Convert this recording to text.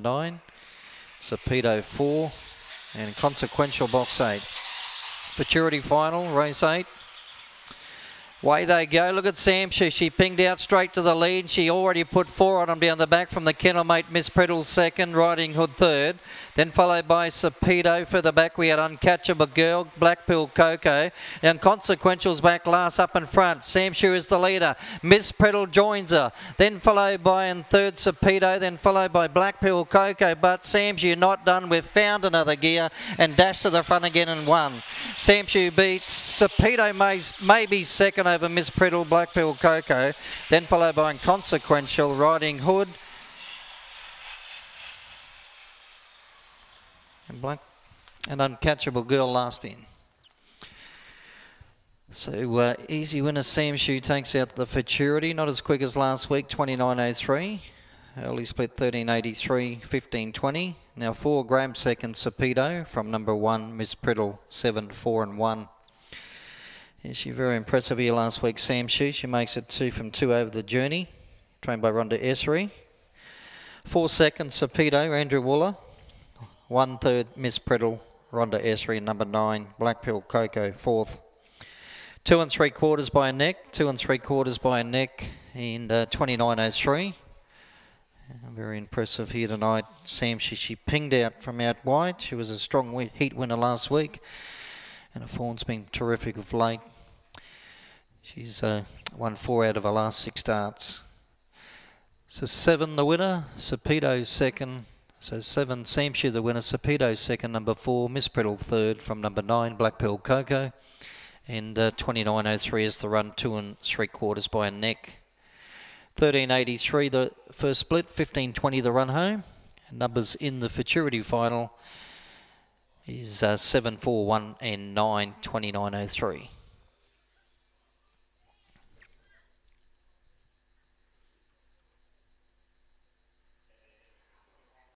nine, Sapedo four, and consequential box eight. Futurity final, race eight. Way they go. Look at Sam. She, she pinged out straight to the lead. She already put four on them down the back from the kennel mate Miss Preddle second, Riding Hood third. Then followed by Sapedo further back. We had Uncatchable Girl, Blackpill Coco. And Consequential's back last up in front. Sam is the leader. Miss Preddle joins her. Then followed by in third Sapedo. Then followed by Blackpill Coco. But Sam Shoe not done. We've found another gear and dashed to the front again and won. Sam beats Sapedo may, maybe second over Miss Preddle, Blackpill Coco. Then followed by Inconsequential, Riding Hood. And Black, an uncatchable girl last in. So uh, easy winner Sam Shoe takes out the Futurity, not as quick as last week, 29.03. Early split 13.83, 15.20. Now four Graham second Sapedo from number one, Miss Priddle, 7, 4 and 1. Yeah, she very impressive here last week, Sam Shoe. She makes it two from two over the journey, trained by Rhonda Essery. Four seconds Sapedo, Andrew Wooler. One third, Miss Preddle, Rhonda Essery, number nine, Black Pill Coco, fourth. Two and three quarters by a neck, two and three quarters by a neck, and uh, 29.03. Very impressive here tonight. Sam, she, she pinged out from out wide. She was a strong heat winner last week, and her form's been terrific of late. She's uh, won four out of her last six starts. So seven the winner, Sapedo second, so seven, Samshire the winner, Sapedo second, number four, Miss Preddle third from number nine, Black Pearl Coco. And uh, 29.03 is the run, two and three quarters by a neck. 13.83 the first split, 15.20 the run home. And numbers in the futurity final is uh, 7, 4, 1 and 9, 29.03.